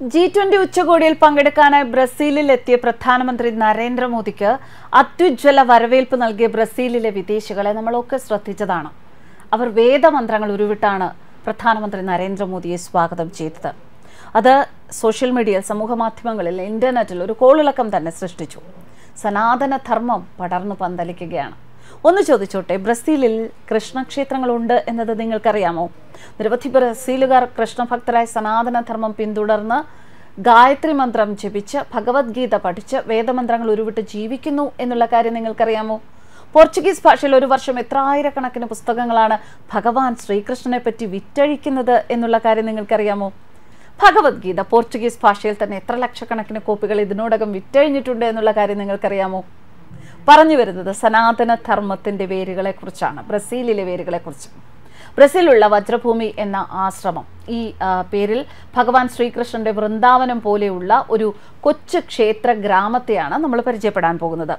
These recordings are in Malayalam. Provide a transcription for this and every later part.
ജി ട്വന്റി ഉച്ചകോടിയിൽ പങ്കെടുക്കാനായി ബ്രസീലിൽ എത്തിയ പ്രധാനമന്ത്രി നരേന്ദ്രമോദിക്ക് അത്യുജ്വല വരവേൽപ്പ് നൽകിയ ബ്രസീലിലെ വിദേശികളെ നമ്മളൊക്കെ ശ്രദ്ധിച്ചതാണ്. അവർ വേദമന്ത്രങ്ങൾ ഉരുവിട്ടാണ് പ്രധാനമന്ത്രി നരേന്ദ്രമോദിയെ സ്വാഗതം ചെയ്തത്. അത് സോഷ്യൽ മീഡിയ സമൂഹ മാധ്യമങ്ങളിൽ ഇന്റർനെറ്റിൽ ഒരു കോളിളക്കം തന്നെ സൃഷ്ടിച്ചു. സനാതന ധർമ്മം പടർന്നു പന്തലിക്കുകയാണ്. ഒന്ന് ചോദിച്ചോട്ടെ ബ്രസീലിൽ കൃഷ്ണക്ഷേത്രങ്ങളുണ്ട് എന്നത് നിങ്ങൾക്കറിയാമോ? നിരവധി ബ്രസീലുകാർ കൃഷ്ണഭക്തരായ സനാതനധർമ്മം പിന്തുടർന്ന് ഗായത്രി മന്ത്രം ജപിച്ച് ഭഗവത്ഗീത പഠിച്ച് വേദമന്ത്രങ്ങൾ ഉരുവിട്ട് ജീവിക്കുന്നു എന്നുള്ള കാര്യം നിങ്ങൾക്കറിയാമോ? പോർച്ചുഗീസ് ഭാഷയിൽ ഒരു വർഷം എത്ര ആയിരക്കണക്കിന് പുസ്തകങ്ങളാണ് ഭഗവാൻ ശ്രീകൃഷ്ണനെ പറ്റി വിറ്റഴിക്കുന്നത് എന്നുള്ള കാര്യം നിങ്ങൾക്കറിയാമോ? ഭഗവത്ഗീത പോർച്ചുഗീസ് ഭാഷയിൽ തന്നെ എത്ര ലക്ഷക്കണക്കിന് കോപ്പികൾ ഇതിനോടകം വിറ്റഴിഞ്ഞിട്ടുണ്ട് എന്നുള്ള കാര്യം നിങ്ങൾക്കറിയാമോ? പറഞ്ഞു വരുന്നത് സനാതന വേരുകളെ കുറിച്ചാണ് ബ്രസീലിലെ വേരുകളെ കുറിച്ച് ബ്രസീലുള്ള വജ്രഭൂമി എന്ന ആശ്രമം ഈ പേരിൽ ഭഗവാൻ ശ്രീകൃഷ്ണന്റെ വൃന്ദാവനം പോലെയുള്ള ഒരു കൊച്ചു ക്ഷേത്ര ഗ്രാമത്തെയാണ് നമ്മൾ പരിചയപ്പെടാൻ പോകുന്നത്.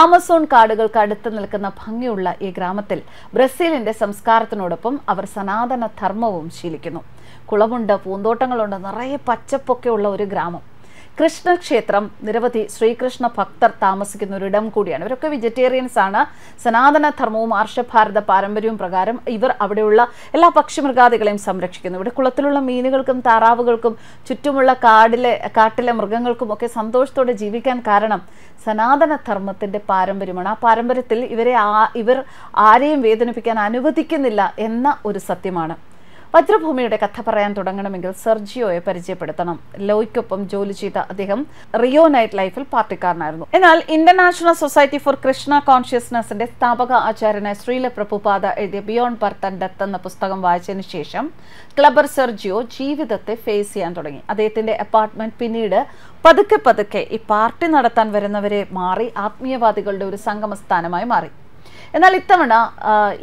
ആമസോൺ കാടുകൾക്ക് അടുത്ത് നിൽക്കുന്ന ഭംഗിയുള്ള ഈ ഗ്രാമത്തിൽ ബ്രസീലിന്റെ സംസ്കാരത്തിനോടൊപ്പം അവർ സനാതന ധർമ്മവും ശീലിക്കുന്നു. കുളമുണ്ട് പൂന്തോട്ടങ്ങളുണ്ട് നിറയെ പച്ചപ്പൊക്കെയുള്ള ഒരു ഗ്രാമം. കൃഷ്ണക്ഷേത്രം. നിരവധി ശ്രീകൃഷ്ണ ഭക്തർ താമസിക്കുന്ന ഒരു ഇടം കൂടിയാണ്. ഇവരൊക്കെ വെജിറ്റേറിയൻസ് ആണ്. സനാതന ധർമ്മവും ആർഷഭാരത പാരമ്പര്യവും പ്രകാരം ഇവർ അവിടെയുള്ള എല്ലാ പക്ഷിമൃഗാദികളെയും സംരക്ഷിക്കുന്നു. ഇവിടെ കുളത്തിലുള്ള മീനുകൾക്കും താറാവുകൾക്കും ചുറ്റുമുള്ള കാടിലെ കാട്ടിലെ മൃഗങ്ങൾക്കും ഒക്കെ സന്തോഷത്തോടെ ജീവിക്കാൻ കാരണം സനാതന ധർമ്മത്തിന്റെ പാരമ്പര്യമാണ്. ആ പാരമ്പര്യത്തിൽ ഇവരെ ഇവർ ആരെയും വേദനിപ്പിക്കാൻ അനുവദിക്കുന്നില്ല എന്ന ഒരു സത്യമാണ്. വജ്രഭൂമിയുടെ കഥ പറയാൻ തുടങ്ങണമെങ്കിൽ സെർജിയോയെ പരിചയപ്പെടുത്തണം. ലോയ്ക്കൊപ്പം ജോലി ചെയ്ത അദ്ദേഹം റിയോ നൈറ്റ് ലൈഫിൽ പാർട്ടിക്കാരനായിരുന്നു. എന്നാൽ ഇന്റർനാഷണൽ സൊസൈറ്റി ഫോർ കൃഷ്ണ കോൺഷ്യസ്നസിന്റെ സ്ഥാപക ആചാര്യനായ ശ്രീല പ്രഭുപാദ എഴുതിയ ബിയോണ്ട് ബർത്ത് ആൻഡ് ഡെത്ത് എന്ന പുസ്തകം വായിച്ചതിന് ശേഷം ക്ലബർ സെർജിയോ ജീവിതത്തെ ഫേസ് ചെയ്യാൻ തുടങ്ങി. അദ്ദേഹത്തിന്റെ അപ്പാർട്ട്മെന്റ് പിന്നീട് പതുക്കെ പതുക്കെ ഈ പാർട്ടി നടത്താൻ വരുന്നവരെ മാറി ആത്മീയവാദികളുടെ ഒരു സംഗമസ്ഥാനമായി മാറി. എന്നാൽ ഇത്തവണ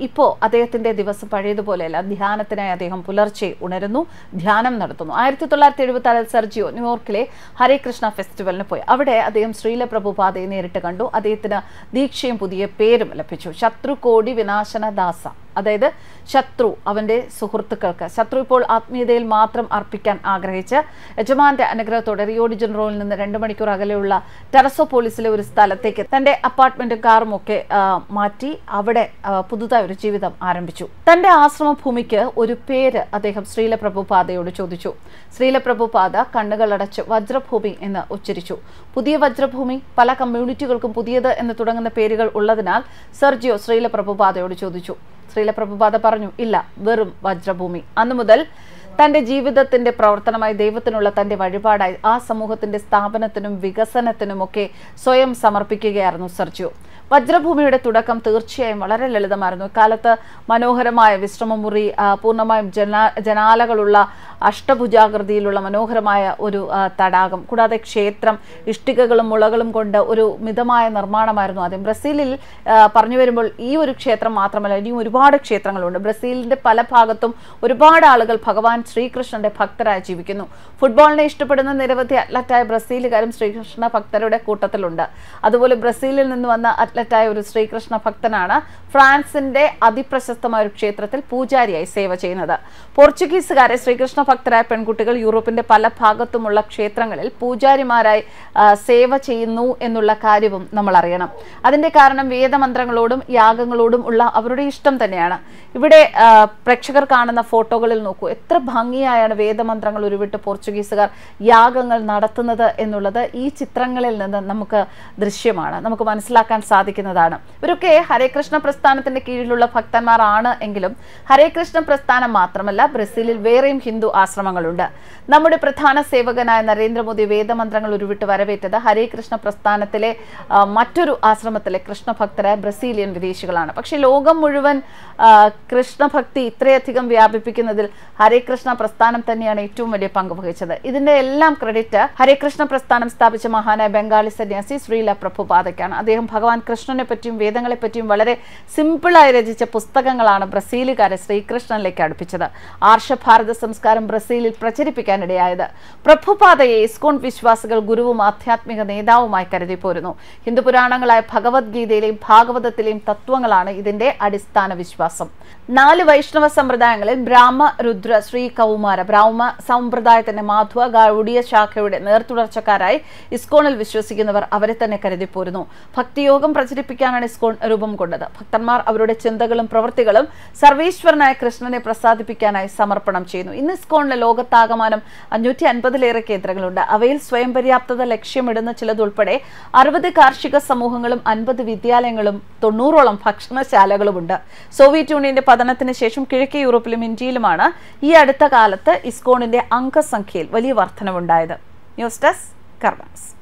ഇപ്പോൾ അദ്ദേഹത്തിന്റെ ദിവസം പഴയതുപോലെയല്ല. ധ്യാനത്തിനായി അദ്ദേഹം പുലർച്ചെ ഉണരുന്നു ധ്യാനം നടത്തുന്നു. ആയിരത്തി തൊള്ളായിരത്തി എഴുപത്തി സെർജിയോ ന്യൂയോർക്കിലെ ഹരേകൃഷ്ണ ഫെസ്റ്റിവലിന് പോയി. അവിടെ അദ്ദേഹം ശ്രീല പ്രഭുപാതയെ നേരിട്ട് കണ്ടു. അദ്ദേഹത്തിന് ദീക്ഷയും പുതിയ പേരും ലഭിച്ചു. ശത്രുകോടി വിനാശന ദാസ അതായത് ശത്രു അവന്റെ സുഹൃത്തുക്കൾക്ക്. ശത്രു ഇപ്പോൾ ആത്മീയതയിൽ മാത്രം അർപ്പിക്കാൻ ആഗ്രഹിച്ച് യജമാന്റെ അനുഗ്രഹത്തോടെ റിയോഡി ജനറോയിൽ നിന്ന് രണ്ട് മണിക്കൂർ അകലെയുള്ള ടെറസോ പോലീസിലെ ഒരു സ്ഥലത്തേക്ക് തന്റെ അപ്പാർട്ട്മെന്റും കാറും ഒക്കെ മാറ്റി അവിടെ പുതുതായി ഒരു ജീവിതം ആരംഭിച്ചു. തന്റെ ആശ്രമ ഭൂമിക്ക് ഒരു പേര് അദ്ദേഹം ശ്രീല പ്രഭുപാദയോട് ചോദിച്ചു. ശ്രീല പ്രഭുപാദ കണ്ണുകളടച്ച് വജ്രഭൂമി എന്ന് ഉച്ചരിച്ചു. പുതിയ വജ്രഭൂമി പല കമ്മ്യൂണിറ്റികൾക്കും പുതിയത് എന്ന് തുടങ്ങുന്ന പേരുകൾ ഉള്ളതിനാൽ സെർജിയോ ശ്രീല പ്രഭുപാദയോട് ചോദിച്ചു. ശ്രീല പ്രഭുപാദ പറഞ്ഞു ഇല്ല വെറും വജ്രഭൂമി. അന്നു മുതൽ തന്റെ ജീവിതത്തിന്റെ പ്രവർത്തനമായി ദൈവത്തിനുള്ള തന്റെ വഴിപാടായി ആ സമൂഹത്തിന്റെ സ്ഥാപനത്തിനും വികസനത്തിനുമൊക്കെ സ്വയം സമർപ്പിക്കുകയായിരുന്നു സെർജിയോ. വജ്രഭൂമിയുടെ തുടക്കം തീർച്ചയായും വളരെ ലളിതമായിരുന്നു. കാലത്ത് മനോഹരമായ വിശ്രമമുറി പൂർണമായും ജനാ ജനാലകളുള്ള അഷ്ടഭുജാകൃതിയിലുള്ള മനോഹരമായ ഒരു തടാകം കൂടാതെ ക്ഷേത്രം ഇഷ്ടികകളും മുളകളും കൊണ്ട് ഒരു മിതമായ നിർമ്മാണമായിരുന്നു ആദ്യം. ബ്രസീലിൽ പറഞ്ഞു വരുമ്പോൾ ഈ ഒരു ക്ഷേത്രം മാത്രമല്ല ഇനിയും ഒരുപാട് ക്ഷേത്രങ്ങളുണ്ട്. ബ്രസീലിന്റെ പല ഭാഗത്തും ഒരുപാട് ആളുകൾ ഭഗവാൻ ശ്രീകൃഷ്ണന്റെ ഭക്തരായി ജീവിക്കുന്നു. ഫുട്ബോളിനെ ഇഷ്ടപ്പെടുന്ന നിരവധി അത്ലറ്റായ ബ്രസീലുകാരും ശ്രീകൃഷ്ണ ഭക്തരുടെ കൂട്ടത്തിലുണ്ട്. അതുപോലെ ബ്രസീലിൽ നിന്ന് വന്ന അത്ലറ്റായ ഒരു ശ്രീകൃഷ്ണ ഭക്തനാണ് ഫ്രാൻസിന്റെ അതിപ്രശസ്തമായ ഒരു ക്ഷേത്രത്തിൽ പൂജാരിയായി സേവ ചെയ്യുന്നത്. പോർച്ചുഗീസുകാരെ ശ്രീകൃഷ്ണ ഭക്തരായ പെൺകുട്ടികൾ യൂറോപ്പിന്റെ പല ഭാഗത്തുമുള്ള ക്ഷേത്രങ്ങളിൽ പൂജാരിമാരായി സേവ ചെയ്യുന്നു എന്നുള്ള കാര്യവും നമ്മൾ അറിയണം. അതിന്റെ കാരണം വേദമന്ത്രങ്ങളോടും യാഗങ്ങളോടും ഉള്ള അവരുടെ ഇഷ്ടം തന്നെയാണ്. ഇവിടെ പ്രേക്ഷകർ കാണുന്ന ഫോട്ടോകളിൽ നോക്കൂ. എത്ര ഭംഗിയായാണ് വേദമന്ത്രങ്ങൾ ഉരുവിട്ട് പോർച്ചുഗീസുകാർ യാഗങ്ങൾ നടത്തുന്നത് എന്നുള്ളത് ഈ ചിത്രങ്ങളിൽ നിന്ന് നമുക്ക് ദൃശ്യമാണ്. നമുക്ക് മനസ്സിലാക്കാൻ സാധിക്കുന്നതാണ്. ഇവരൊക്കെ ഹരേകൃഷ്ണ പ്രസ്ഥാനത്തിന്റെ കീഴിലുള്ള ഭക്തന്മാരാണ് എങ്കിലും ഹരേകൃഷ്ണ പ്രസ്ഥാനം മാത്രമല്ല ബ്രസീലിൽ വേറെയും ഹിന്ദു ആശ്രമങ്ങളുണ്ട്. നമ്മുടെ പ്രധാന സേവകനായ നരേന്ദ്രമോദി വേദമന്ത്രങ്ങൾ ഉരുവിട്ട് വരവേറ്റത് ഹരേകൃഷ്ണ പ്രസ്ഥാനത്തിലെ മറ്റൊരു ആശ്രമത്തിലെ കൃഷ്ണഭക്തരായ ബ്രസീലിയൻ വിദേശികളാണ്. പക്ഷെ ലോകം മുഴുവൻ കൃഷ്ണഭക്തി ഇത്രയധികം വ്യാപിപ്പിക്കുന്നതിൽ ഹരേകൃഷ്ണ പ്രസ്ഥാനം തന്നെയാണ് ഏറ്റവും വലിയ പങ്ക് വഹിച്ചത്. ഇതിന്റെ എല്ലാം ക്രെഡിറ്റ് ഹരികൃഷ്ണ പ്രസ്ഥാനം സ്ഥാപിച്ച മഹാനായ ബംഗാളി സന്യാസി ശ്രീല പ്രഭുപാദയ്ക്കാണ്. അദ്ദേഹം ഭഗവാൻ കൃഷ്ണനെ പറ്റിയും വേദങ്ങളെ പറ്റിയും വളരെ സിമ്പിളായി രചിച്ച പുസ്തകങ്ങളാണ് ബ്രസീലുകാരെ ശ്രീകൃഷ്ണനിലേക്ക് അടുപ്പിച്ചത്. ആർഷഭാരത സംസ്കാരം ബ്രസീലിൽ പ്രചരിപ്പിക്കാനിടയായത്. പ്രഭുപാതയെ ഇസ്കോൺ വിശ്വാസികൾ ഗുരുവും ആധ്യാത്മിക നേതാവുമായി കരുതി പോരുന്നു. ഹിന്ദു പുരാണങ്ങളായ ഭഗവത്ഗീതയിലെയും ഭാഗവതത്തിലെയും തത്വങ്ങളാണ് ഇതിന്റെ അടിസ്ഥാന വിശ്വാസം. നാല് വൈഷ്ണവ സമ്പ്രദായങ്ങളിൽ ബ്രാഹ്മ രുദ്ര ശ്രീ കൗമാര ബ്രാഹ്മ സമ്പ്രദായത്തിന്റെ മാധവ ഗൗഡിയ ശാഖയുടെ നേർത്തുടർച്ചക്കാരായി ഇസ്കോണിൽ വിശ്വസിക്കുന്നവർ അവരെ തന്നെ കരുതിപ്പോരുന്നു ഭക്തിയോഗം പ്രചരിപ്പിക്കാനാണ് ഇസ്കോൺ രൂപം കൊണ്ടത്. ഭക്തന്മാർ അവരുടെ ചിന്തകളും പ്രവൃത്തികളും സർവീശ്വരനായ കൃഷ്ണനെ പ്രസാദിപ്പിക്കാനായി സമർപ്പണം ചെയ്യുന്നു. ഇന്ന് ഇസ്കോണിലെ ലോകത്താകമാനം അഞ്ഞൂറ്റി അൻപതിലേറെ കേന്ദ്രങ്ങളുണ്ട്. അവയിൽ സ്വയം പര്യാപ്തത ലക്ഷ്യമിടുന്ന ചിലതുൾപ്പെടെ അറുപത് കാർഷിക സമൂഹങ്ങളും അൻപത് വിദ്യാലയങ്ങളും തൊണ്ണൂറോളം ഭക്ഷണശാലകളുമുണ്ട്. സോവിയറ്റ് യൂണിയന്റെ പതനത്തിന് ശേഷം കിഴക്കേ യൂറോപ്പിലും ഇന്ത്യയിലുമാണ് ഈ അടുത്ത കാലത്ത് ഇസ്കോണിന്റെ അംഗസംഖ്യയിൽ വലിയ വർധനവുണ്ടായത്. News desk karmas